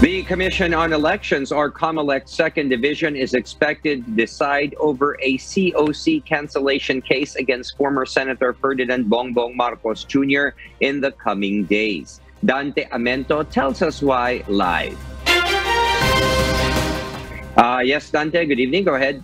The Commission on Elections, or COMELEC Second Division, is expected to decide over a COC cancellation case against former Senator Ferdinand Bongbong Marcos Jr. in the coming days. Dante Amento tells us why live. Uh, yes, Dante, good evening. Go ahead.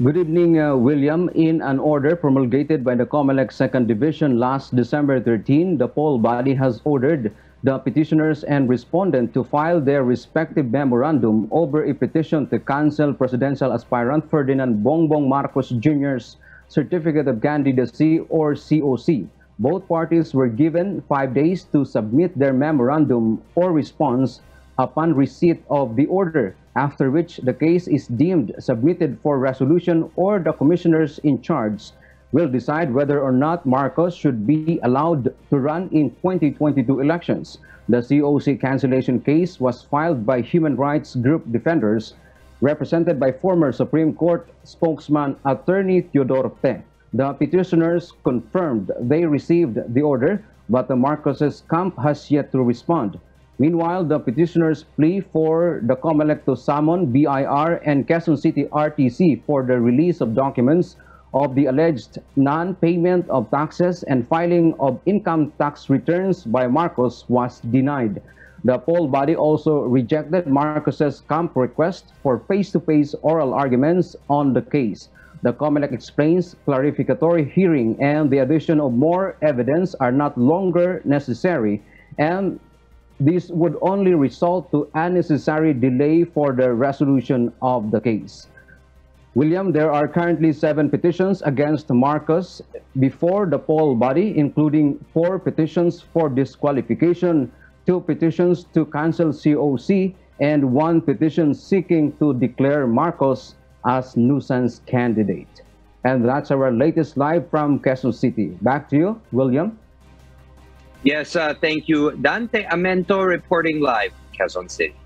Good evening, uh, William. In an order promulgated by the COMELEC Second Division last December 13, the poll body has ordered the petitioners and respondent to file their respective memorandum over a petition to cancel presidential aspirant Ferdinand Bongbong Marcos Jr.'s Certificate of Candidacy or COC. Both parties were given five days to submit their memorandum or response upon receipt of the order, after which the case is deemed submitted for resolution or the commissioners in charge will decide whether or not Marcos should be allowed to run in 2022 elections. The COC cancellation case was filed by human rights group defenders represented by former Supreme Court spokesman Attorney Teodoro Te. The petitioners confirmed they received the order, but the Marcoses camp has yet to respond. Meanwhile, the petitioners plea for the COMELEC to summon BIR and Quezon City RTC for the release of documents of the alleged non-payment of taxes and filing of income tax returns by Marcos was denied. The poll body also rejected Marcos's camp request for face-to-face -face oral arguments on the case. The COMELEC explains clarificatory hearing and the addition of more evidence are not longer necessary and this would only result to unnecessary delay for the resolution of the case. William, there are currently seven petitions against Marcos before the poll body, including four petitions for disqualification, two petitions to cancel COC, and one petition seeking to declare Marcos as nuisance candidate. And that's our latest live from Quezon City. Back to you, William. Yes, uh, thank you. Dante Amento reporting live, Quezon City.